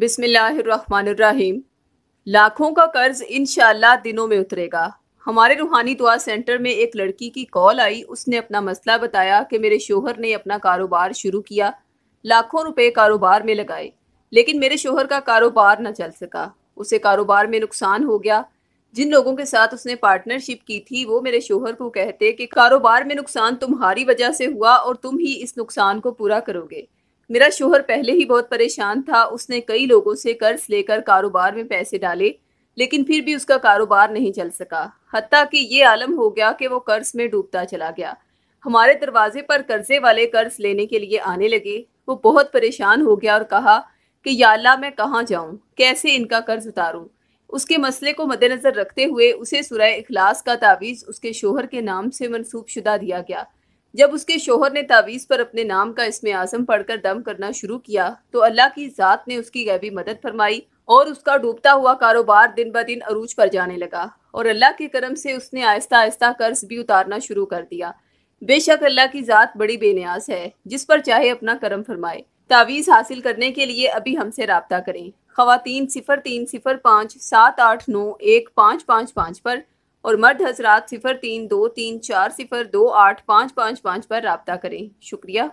बिस्मिल्लाहिर्रहमानिर्रहीम। लाखों का कर्ज इन दिनों में उतरेगा। हमारे रूहानी दुआ सेंटर में एक लड़की की कॉल आई। उसने अपना मसला बताया कि मेरे शोहर ने अपना कारोबार शुरू किया। लाखों रुपए कारोबार में लगाए, लेकिन मेरे शोहर का कारोबार न चल सका। उसे कारोबार में नुकसान हो गया। जिन लोगों के साथ उसने पार्टनरशिप की थी, वो मेरे शोहर को कहते कि, कारोबार में नुकसान तुम्हारी वजह से हुआ और तुम ही इस नुकसान को पूरा करोगे। मेरा शोहर पहले ही बहुत परेशान था। उसने कई लोगों से कर्ज लेकर कारोबार में पैसे डाले, लेकिन फिर भी उसका कारोबार नहीं चल सका। हती कि ये आलम हो गया कि वो कर्ज में डूबता चला गया। हमारे दरवाजे पर कर्जे वाले कर्ज लेने के लिए आने लगे। वो बहुत परेशान हो गया और कहा कि, याल्ला, मैं कहाँ जाऊँ? कैसे इनका कर्ज उतारूँ? उसके मसले को मद्देनजर रखते हुए उसे सुरह इखलास का तावीज़ उसके शोहर के नाम से मनसूब शुदा दिया गया। जब उसके शोहर ने तावीज़ पर अपने नाम का इसमें आज़म पढ़कर दम करना शुरू किया तो अल्लाह की ज़ात ने उसकी गैबी मदद फरमाई और उसका डूबता हुआ कारोबार दिन ब दिन अरूज पर जाने लगा और अल्लाह के करम से उसने आहिस्ता आहिस्ता कर्ज भी उतारना शुरू कर दिया। बेशक अल्लाह की ज़ात बड़ी बेनियाज है, जिस पर चाहे अपना करम फरमाए। तावीज़ हासिल करने के लिए अभी हमसे रबता करें। खवातीन सिफर तीन सिफर पाँच सात आठ नौ एक पाँच पाँच पाँच पर और मर्द हजरात सिफर तीन दो तीन चार सिफर दो आठ पाँच पाँच पाँच पर रबता करें। शुक्रिया।